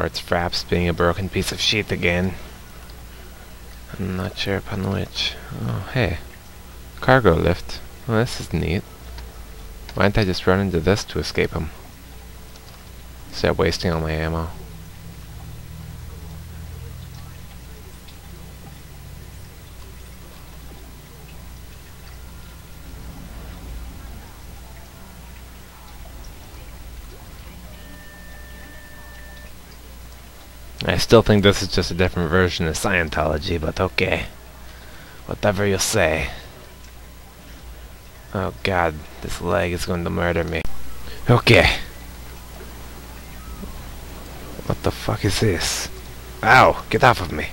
Or it's Fraps being a broken piece of shit again. I'm not sure upon which. Oh, hey. Cargo lift. Well, this is neat. Why didn't I just run into this to escape him? Instead of wasting all my ammo. I still think this is just a different version of Scientology, but okay. Whatever you say. Oh god, this leg is going to murder me. Okay. What the fuck is this? Ow! Get off of me!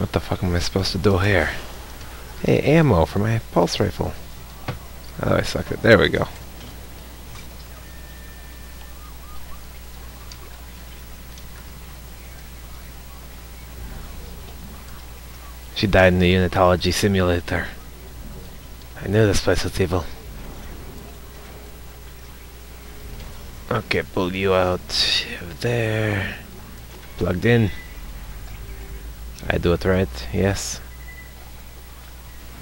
What the fuck am I supposed to do here? Hey, ammo for my pulse rifle. Oh, I suck it. There we go. She died in the Unitology simulator. I knew this place was evil. Okay, pull you out of there. Plugged in. I do it right, yes.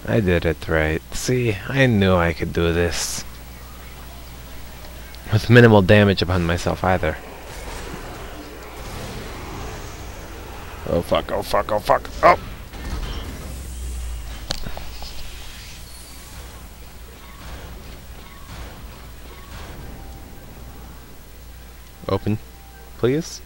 I did it right. See, I knew I could do this. With minimal damage upon myself either. Oh fuck, oh fuck, oh fuck, oh! Open, please.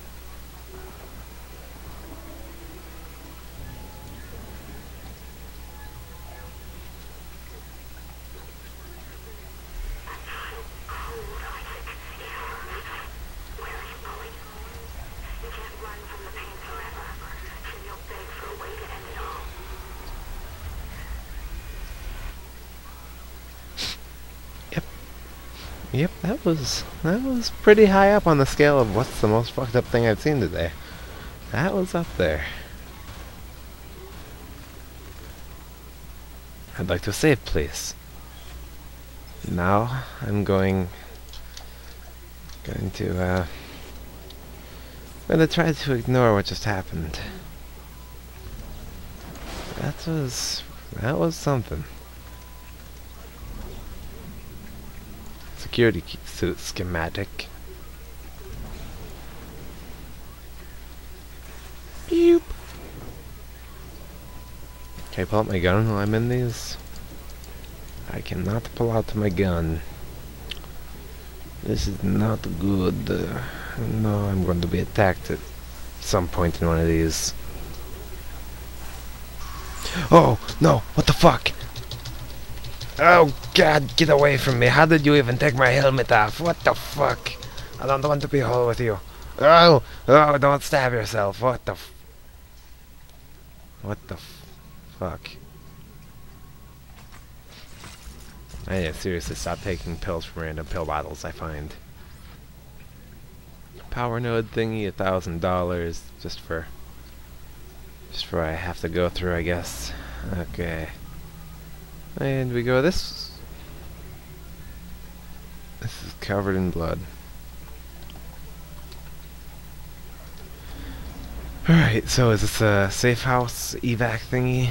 Yep, that was that was pretty high up on the scale of what's the most fucked up thing I've seen today. That was up there. I'd like to save, please. Now I'm going going to uh I'm gonna try to ignore what just happened. That was that was something. Security schematic. Beep. Can I pull out my gun while I'm in these? I cannot pull out my gun. This is not good. No, I'm going to be attacked at some point in one of these. Oh, no, what the fuck? Oh god, get away from me. How did you even take my helmet off? What the fuck? I don't want to be whole with you. Oh, oh, don't stab yourself. What the What the fuck? I need to seriously stop taking pills from random pill bottles I find. Power node thingy, a thousand dollars, just for, just for I have to go through, I guess. Okay. And we go this... This is covered in blood. Alright, so is this a safe house evac thingy?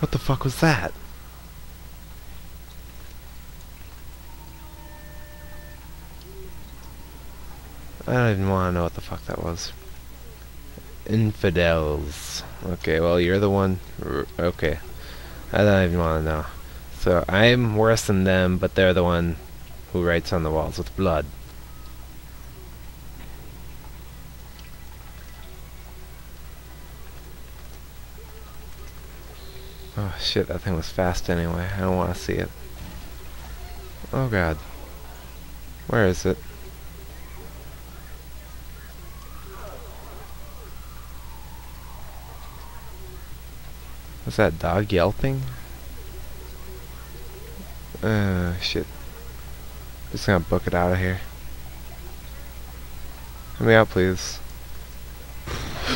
What the fuck was that? I don't even want to know what the fuck that was. Infidels. Okay, well, you're the one... Okay. I don't even want to know. So I'm worse than them, but they're the one who writes on the walls with blood. Oh shit, that thing was fast anyway. I don't want to see it. Oh god. Where is it? Was that dog yelping? Uh, shit. Just gonna book it out of here. Let me out, please.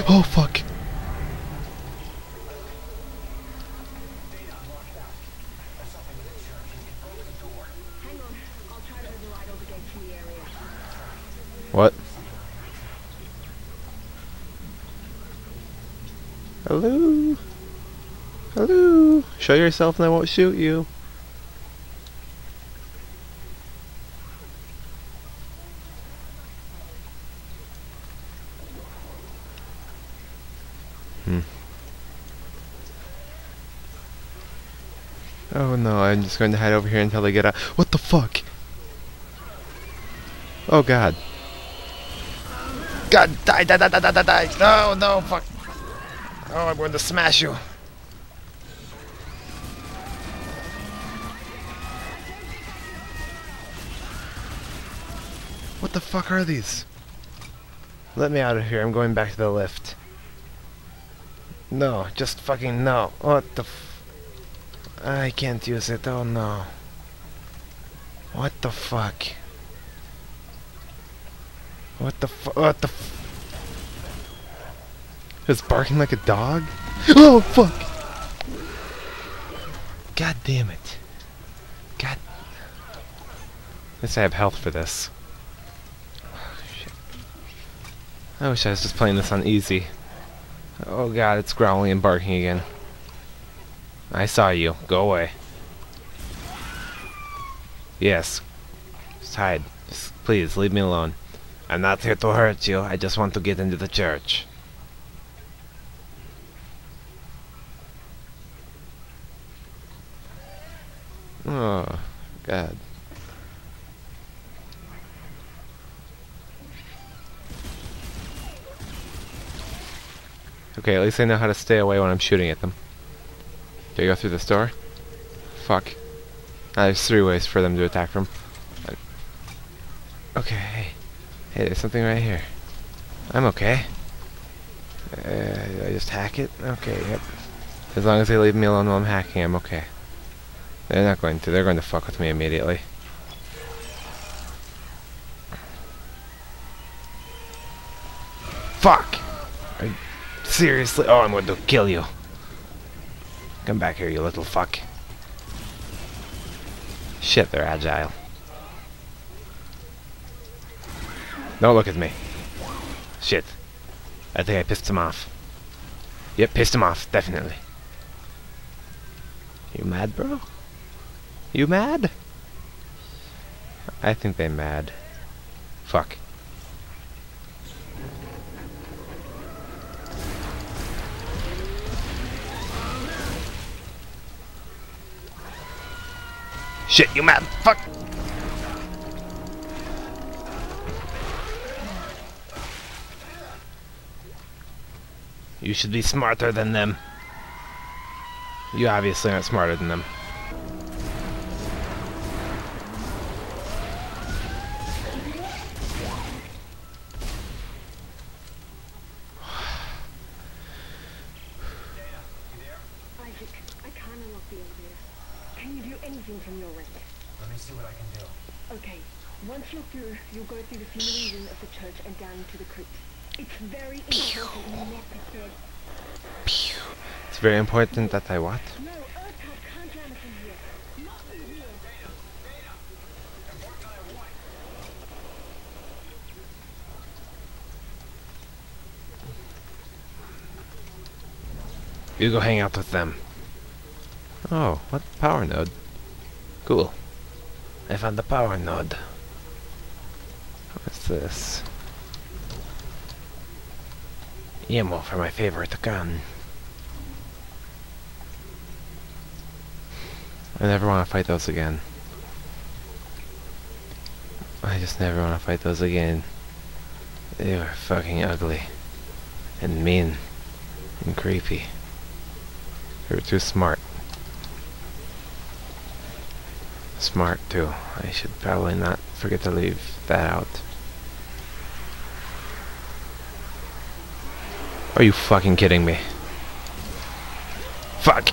Oh, fuck! Hang on, I'll try to override all the gates from the area. What? Hello? Hello? Show yourself and I won't shoot you. Hmm. Oh no, I'm just going to hide over here until they get out. What the fuck? Oh god. God, die, die, die, die, die, die, die. No, no, fuck. Oh, I'm going to smash you. What the fuck are these? Let me out of here. I'm going back to the lift. No, just fucking no. What the f... I can't use it. Oh no. What the fuck? What the fu- What the f- It's barking like a dog? Oh, fuck! God damn it. God. At least I have health for this. I wish I was just playing this on easy. Oh god, it's growling and barking again. I saw you. Go away. Yes. Just hide. Just please, leave me alone. I'm not here to hurt you. I just want to get into the church. Oh, God. Okay, at least I know how to stay away when I'm shooting at them. Do I go through this door? Fuck. Ah, there's three ways for them to attack from. Okay, hey. Hey, there's something right here. I'm okay. Uh, I just hack it? Okay, yep. As long as they leave me alone while I'm hacking, I'm okay. They're not going to. They're going to fuck with me immediately. Fuck! Seriously? Oh, I'm going to kill you. Come back here, you little fuck. Shit, they're agile. Don't look at me. Shit. I think I pissed him off. Yep, pissed him off, definitely. You mad, bro? You mad? I think they mad. Fuck. Shit, you mad? Fuck! You should be smarter than them. You obviously aren't smarter than them. Let me see what I can do. Okay, once you're through, you'll go through the funerary room of the church and down into the crypt. It's very important not to disturb. It's very important that I what? No, EarthGov can't jam us in here. Not in here. You go hang out with them. Oh, what power node? Cool. I found the power node. What's this? Ammo for my favorite gun. I never want to fight those again. I just never want to fight those again. They were fucking ugly. And mean. And creepy. They were too smart. Smart too. I should probably not forget to leave that out. Are you fucking kidding me? Fuck!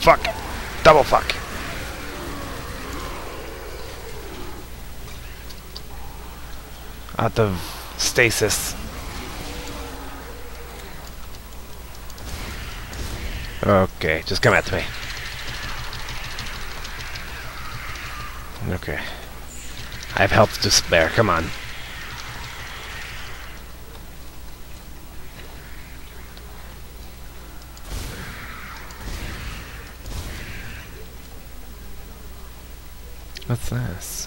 Fuck! Double fuck! out of stasis. Okay, just come at me. Okay. I have health to spare, come on. What's this?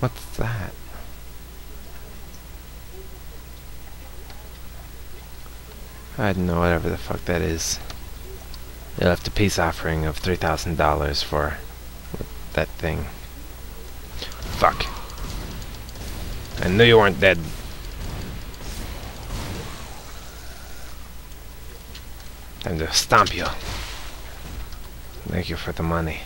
What's that? I don't know whatever the fuck that is. They left a peace offering of $3,000 for that thing. Fuck. I knew you weren't dead. Time to stomp you. Thank you for the money.